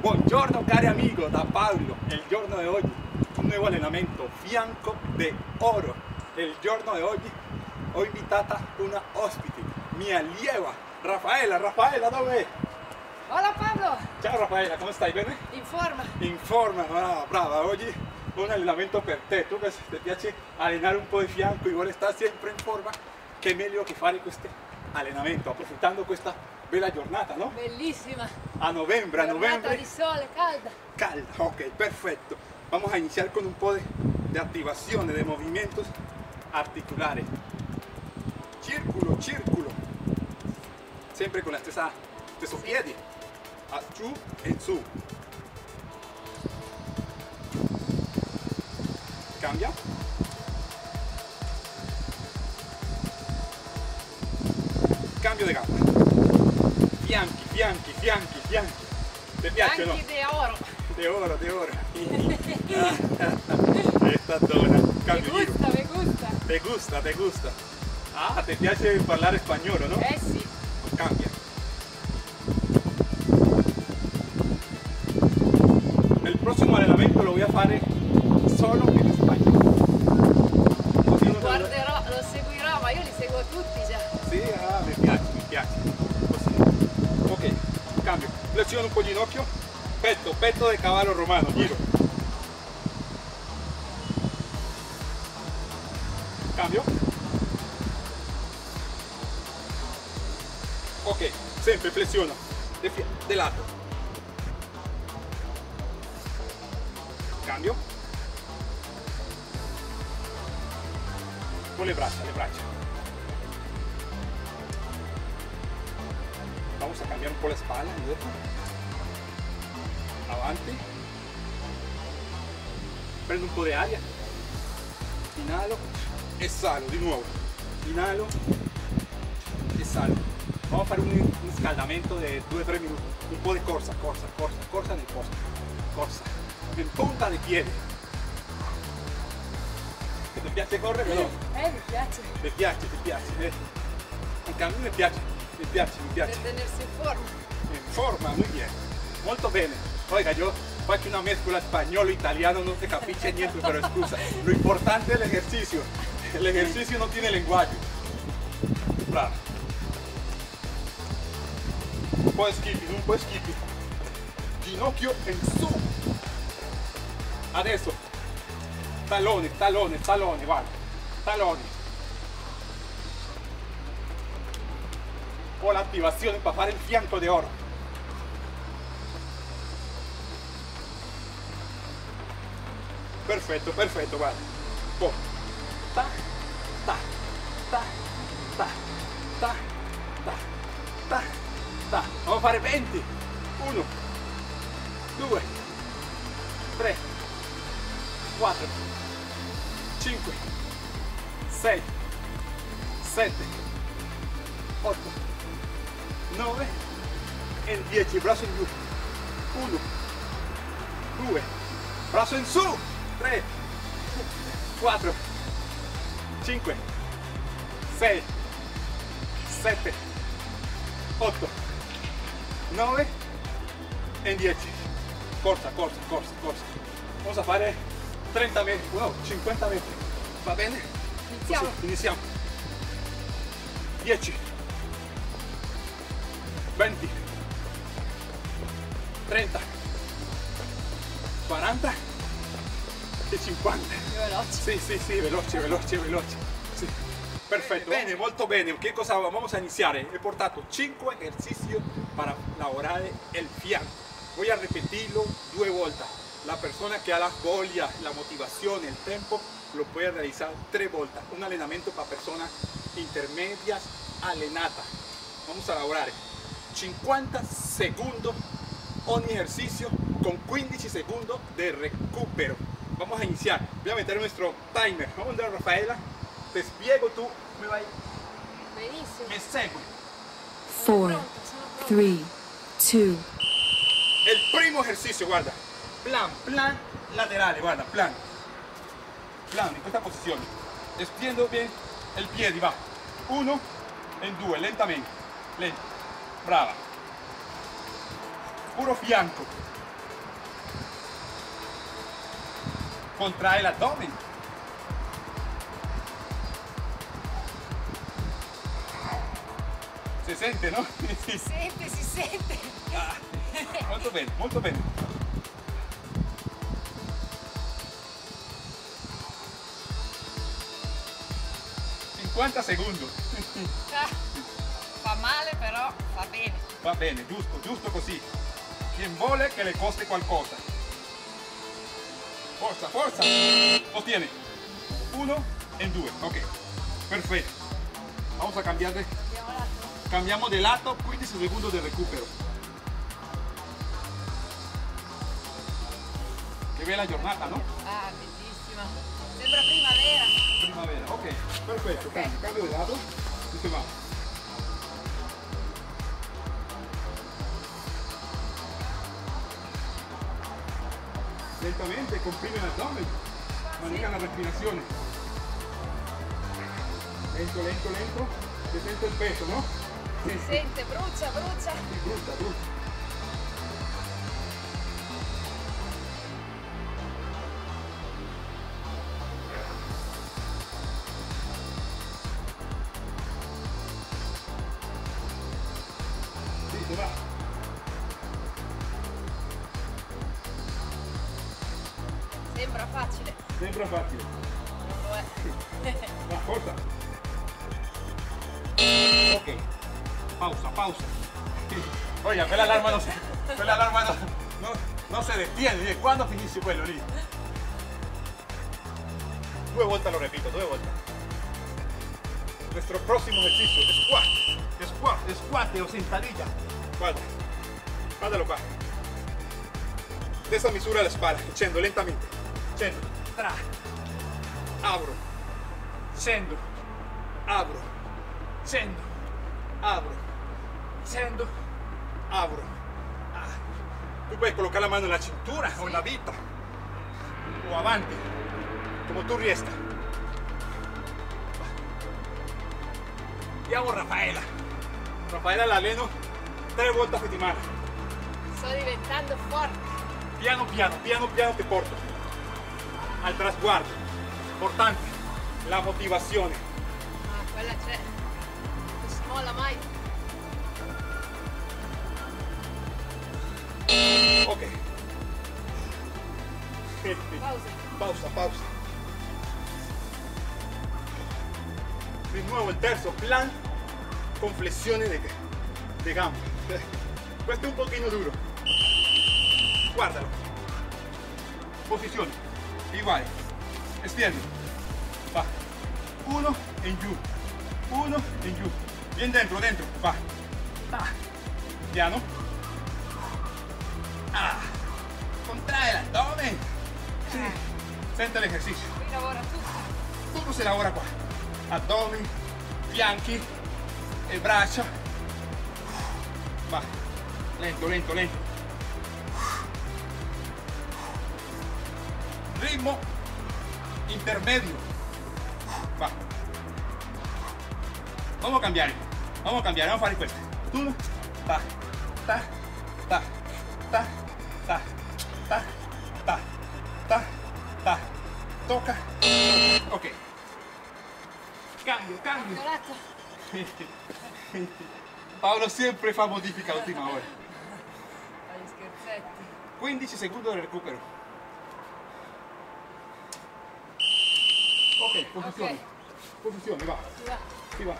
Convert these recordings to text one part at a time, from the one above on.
Buongiorno cari amigo, da Paolo. Il giorno di oggi un nuovo allenamento, fianco de oro. Il giorno di oggi ho invitata una ospite, mia allieva, Raffaella. Raffaella, dove? Hola Pablo, Ciao Raffaella, come stai? Bene? in forma. In forma, brava, brava. Oggi un allenamento per te. Tu che ti piace allenare un po' di fianco e vuole stare sempre in forma, che meglio che fare questo allenamento, approfittando questa bella giornata, no? Bellissima. A novembre, a novembre. di sole, calda. calda. Ok, perfecto. Vamos a iniciar con un poco de, de activación, de movimientos articulares. Círculo, círculo. Siempre con la stessa, stesso piedi. A giù e su. Cambia. Cambio de gamba. Fianchi, fianchi, fianchi, fianchi. Ti piace o no? Di oro. De oro, de oro. Esta donna. Mi Cambio giro. gusta, mi gusta. Te gusta, te gusta. Ah, te piace parlare spagnolo, no? Eh sì. Cambia. El próximo allenamento lo voy a fare solo in spagnolo. Flessione un po' ginocchio. Petto, petto de cavallo romano, giro. Cambio. Ok, sempre flessiona. De, de lato. Cambio. Con le braccia, le braccia. Vamos a cambiar un poco la espalda, indietro. Avanti. Prendo un po' di aria. Inhalo. Esalo di nuovo. Inhalo. Esalo. Vamos a fare un, un scaldamento di 2-3 minuti. Un po' di corsa, corsa, corsa, corsa nel posto. Corsa. In punta di piede. Che ti piace correre? No. Eh, mi piace. Mi piace, mi piace. eh. Anche a me mi piace, mi piace, mi piace. Per tenersi in forma. En forma, muy bien. Molto bene. Oiga, yo faccio una mezcla spagnolo-italiano, no se capisce niente, pero excusa. Lo importante es el ejercicio. El ejercicio no tiene lenguaje. Bravo. Un po' skipping, un po' skipping. Ginocchio en su. Adesso. Talones, talones, talones, guarda. Talones. O la activazione para il fianco de oro. Perfetto, perfetto, guarda. Boh. Ta, ta, ta, ta, ta, ta, ta, ta. Vamos a fare 20. 1, 2, 3, 4, 5, 6, 7, 8, 9 e 10 braccio in giù 1 2 braccio in su 3 4 5 6 7 8 9 e 10 corsa corsa corsa corsa vamos a fare 30 metri? No 50 metri. Va bene? Iniziamo. Così, iniziamo. 10 20 30 40 e 50 Più veloce. sì sì sì veloce veloce veloce sì. perfetto bene molto bene. Che cosa vamos a iniziare he portato 5 ejercicios para lavorare el fianco. Voy a repetirlo due volte la persona que ha la voglia la motivación el tempo lo puede realizar tres volte un allenamento para personas intermedias allenata vamos a lavorare 50 segundos ogni ejercicio con 15 segundos de recupero. Vamos a iniciar. Voy a meter nuestro timer. Vamos a andare Rafaela. Te spiego tú. Me, me segui. Sono four, pronta, sono pronta. three, two, El primo ejercicio, guarda. Plan, plan laterale, guarda, plan. Plan, in questa posizione. Estiendo bien el piede, va. Uno, en due, lentamente. Lento. Brava. Puro fianco. Contrae el abdomen. Se sente, no? Si sente, si sente. Molto bene, molto bene. ...50 secondi. Ah, fa male però va bene. Va bene, giusto, giusto così. Quien vuole che le costi qualcosa. Forza, forza. Sostiene. Uno en due. Ok. Perfetto. Vamos a cambiar de... Andiamo l'altro. Cambiamo de lato, 15 segundos de recupero. Che bella giornata, no? Ah, bellissima. Sembra primavera. Primavera, ok. Perfetto, cambio, cambio de lado. Y se va. perfectamente, comprime el abdomen, maneja la respirazione Lento, lento, lento. si sente il peso, ¿no? Se siente, brucia brucha. Sí, brucha, brucha. Sembra facile. Sembra facile. Non lo è. Va, forza. Ok. Pausa, pausa. Oye, quella alarma no se, quella alarma no, no, no se detiene. ¿Cuándo finisce quello lì? Due volte lo repito, due volte. Nuestro próximo ejercicio, squat. Squat, squat o sentadilla. Guarda, guardalo qua. De esa misura la espalda, scendo lentamente. Centro. Tra. Abro. Sendo. Abro. Sendo. Abro. Sendo. Abro. Ah. Tú puedes colocar la mano en la cintura o en la vita. O avante. Como tú riesta. Y hago Rafaela. Rafaela la leno tres vueltas settimana. Sto diventando forte. Piano piano, piano piano ti porto al trasguardo. Importante, la motivazione. Ah, quella c'è. Non si molla mai. Ok. Pausa. Pausa, pausa. Di nuovo il terzo plan con flessione de, de gamba. Questo è un pochino duro. Guardalo. Posizione. Igual. Estiendo. Va. Uno en giù. Uno en giù. Bien dentro, dentro. Va. Va. Piano. Ah. Contrae el abdomen. Sí. Sente l'esercizio. Qui lavora tutto. Si lavora qua. Addome, fianchi e braccia. Va. Lento, lento, lento. Ritmo intermedio. Va. Vamos a cambiare. Vamos a cambiare, vamos a fare questo. Uno, ta, ta, ta, ta, ta, ta, ta, ta, ta. Toca. Ok. Cambio, cambio. Paolo sempre fa modifica l'ultima ora. Fai gli scherzetti. 15 secondi di recupero. Ok, posizione. Ok. Posizione, va. Si va. Si va.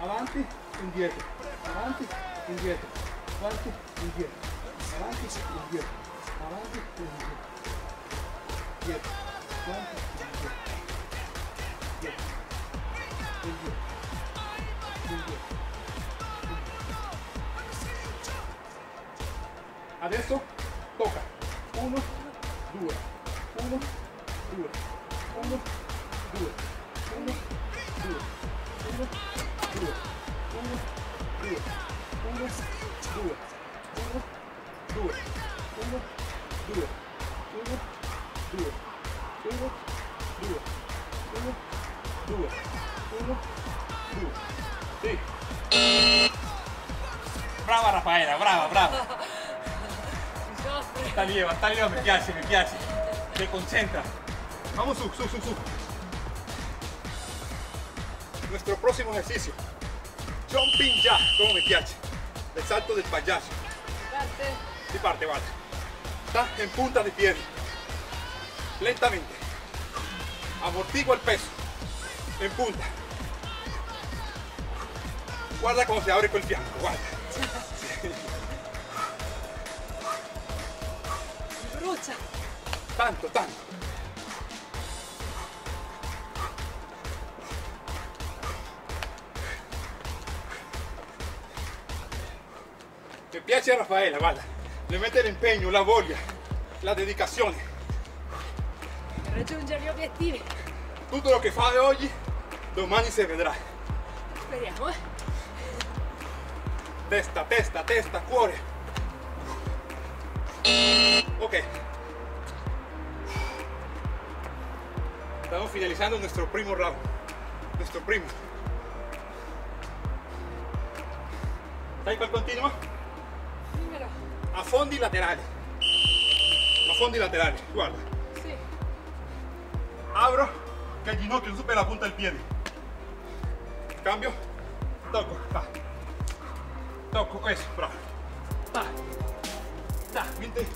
Avanti, indietro. Avanti, indietro. Avanti, indietro. Avanti, indietro. Avanti, indietro. Dietro. Avanti, indietro. Dietro. Indietro. Indietro. Adesso tocca. Uno, due, uno, due, uno, Brava Raffaella, brava, brava. Sta lieva, sta lieva, mi piace, mi piace. Mi concentra. Vamos su, su, su, su. Nuestro próximo ejercicio. Jumping jack, como me piace. El salto del payaso. Parte. Si parte, vale. Está en punta de pie. Lentamente. Amortigua el peso. En punta. Guarda cómo se abre con el fianco, guarda. Brucia. Tanto, tanto. Mi piace a Raffaella, guarda. Le mette l'impegno, la voglia, la dedicazione. Per raggiungere gli obiettivi. Tutto lo che fa oggi, domani si vedrà. Speriamo, eh. Testa, testa, testa, cuore. Ok. Estamos finalizando nuestro primo round. Nuestro primo. ¿Sai cuál continua? A fondi laterali. A fondi laterali, guarda. Abro, que el ginocchio supera la punta del piede. Cambio, tocco, va. Tocco, eso, bravo. Va. Da, viente.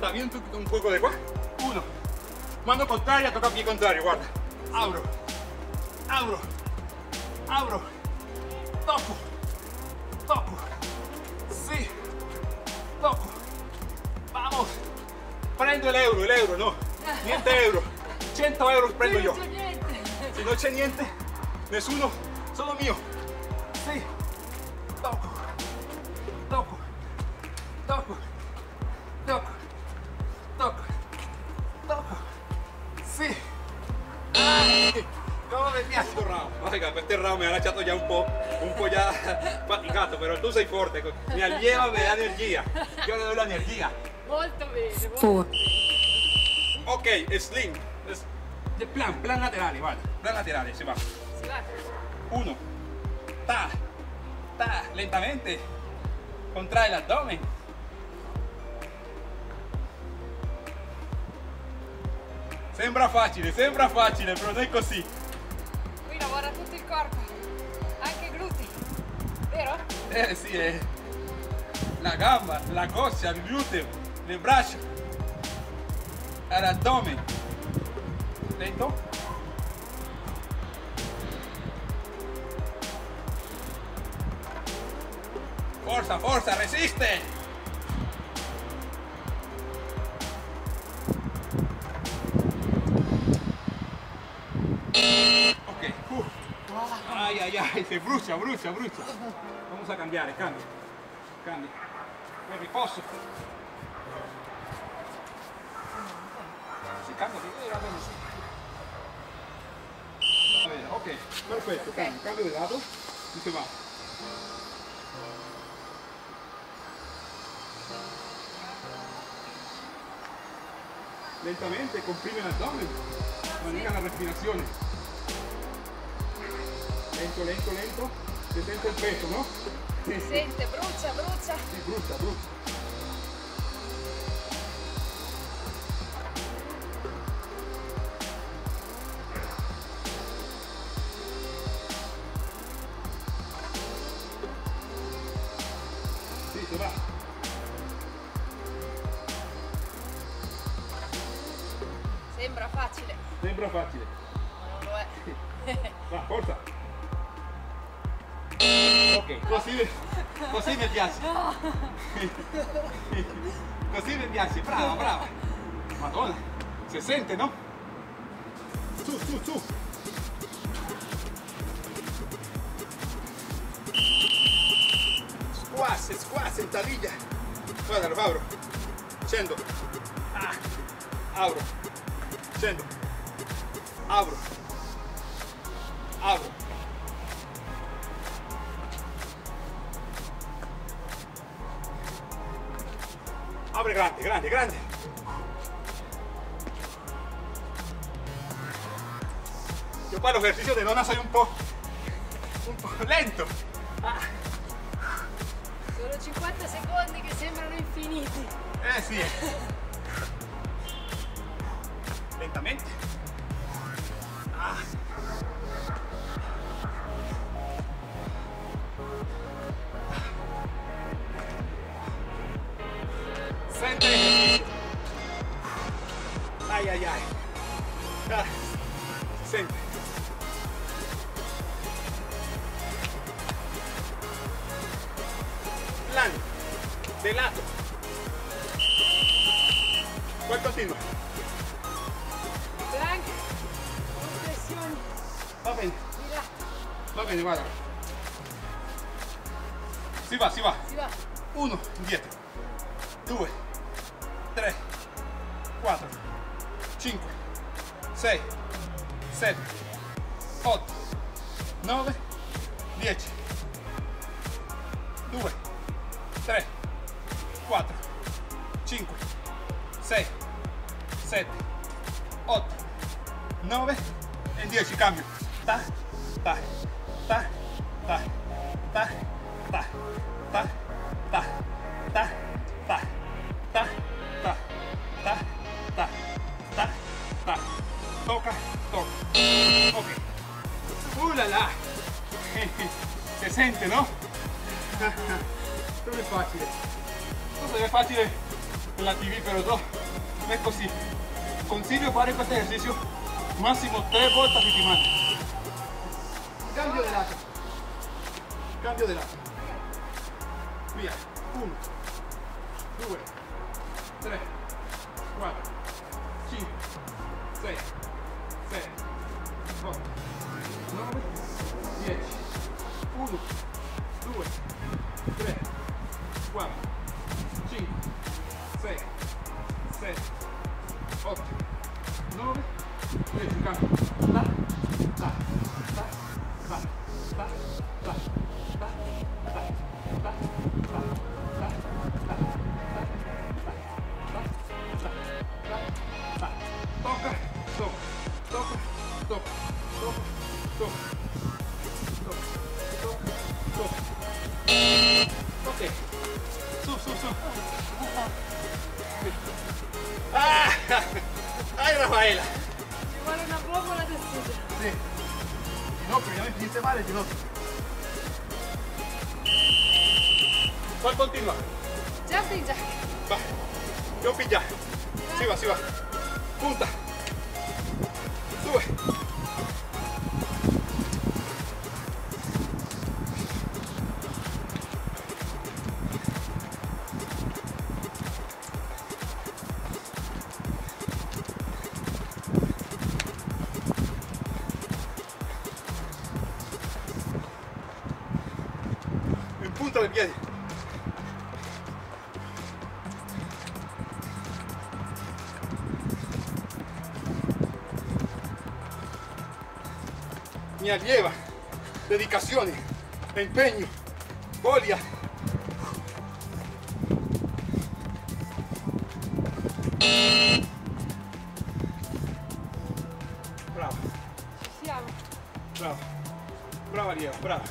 Da, viene un, un poco de qua. Uno. Mano contraria, toca pie contrario, guarda. Abro. Abro. Abro. Tocco. Prendo el euro, el euro, no. Niente euro. 100 euros prendo yo. Non c'è niente. Si no c'è niente, nessuno, solo mio. Sì. Tocco. Tocco. Tocco. Tocco. Tocco. Tocco. Sì. Ay, ¿Cómo me piace questo round? Oiga, este round me ha lasciato ya un po', un po' ya faticato, pero tú sei forte. Mi allieva me da energía. Yo le doy la energía. Molto bene. molto Four. bene. Ok, sling. Es- de plan, plan laterale, vale. Plan laterale, se va. Si va. Uno. Ta. Ta. Lentamente. Contrae el abdomen. Sembra facile, sembra facile, però non è così. Qui lavora tutto il corpo. Anche i glutei. Vero? Eh sì, è la gamba, la coscia, il gluteo, le braccia, l'addome. Lento. Forza, forza, resiste. Ok. uh. Ay, ay, ay, se brucia, brucia, brucia. Vamos a cambiare, cambia. Cambia. Riposo. Ok, perfetto, cambio, cambio di lato. Y se va. Lentamente comprime el abdomen, maneja la respiración. Lento, lento, lento. Se siente el peso, ¿no? Sí, brucia, brucia. sí, brucia, brucia. Sembra facile. Va, forza. Ok, così, così mi piace. Così mi piace, brava, brava. Madonna, si sente, no? Su, su, su. Squash, squash, sentadilla. Guarda, lo apro. Scendo. Ah. Apro. Scendo. Apro. Apro. Apre grande, grande, grande. Yo para los ejercicios de dona soy un po', un po' lento. Sono 50 secondi che sembrano infiniti. Eh sì. Lentamente. 7, 8, 9, 10, 2, 3, 4, 5, 6, 7, 8, 9 e 10. Cambio. Ta, ta, ta, ta, ta, ta, ta, ta, ta, Se sente, no? Non è facile. Questo è facile nella TV, però no, non è così. Consiglio fare questo esercizio massimo tre volte a settimana. Cambio di lato. Cambio di lato. Via. 1, 2, 3, Jumping ya. Sí va, sí va. Punta. Sube. Dedicazione, impegno, voglia. Brava, Ci siamo. brava, brava allieva, brava,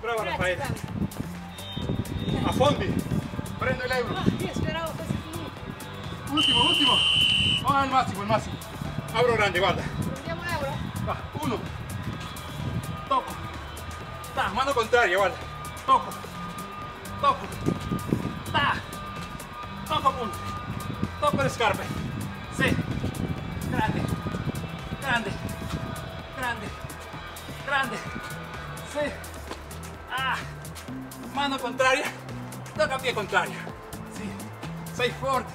brava Grazie, Raffaele. bravo. Affondi, prendo l'euro. Ah, io speravo fosse finito. Ultimo, ultimo. Il massimo, il massimo. Apro grande, guarda. Prendiamo l'euro? Va, uno mano contraria, igual. Toco. Toco. Ta. Toco punto. Toco el escarpe. Sí. Grande. Grande. Grande. Grande. Sí. Ah. Mano contraria. Toca pie contrario. Sí. Soy fuerte.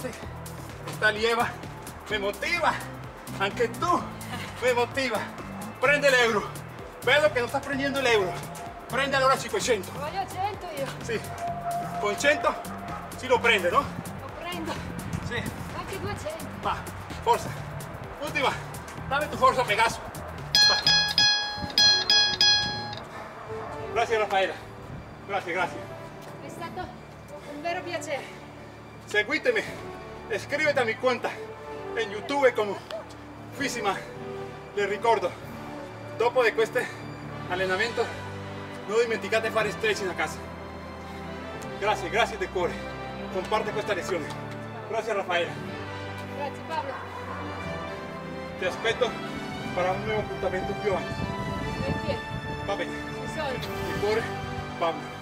Sí. Esta lieva me motiva. Aunque tú me motiva. Prende el euro l'euro. Vedo che non sta prendendo l'euro. Prende allora 500. Voglio 100 io. Sì. Con 100 si lo prende, no? Lo prendo. Sì. Anche 200. Va, forza. Ultima. Dame tu forza, Pegaso. Va. Grazie Raffaella. Grazie, grazie. È stato un vero piacere. Seguitemi, iscrivete a mi cuenta en YouTube como Físima. Les ricordo, dopo de este allenamento, no dimenticate fare stretching a casa. Gracias, gracias de cuore. Comparte questa lezione. Gracias Raffaella. Grazie Pablo. Ti aspetto para un nuevo appuntamento più avanti. Va bene. Di cuore, Pablo.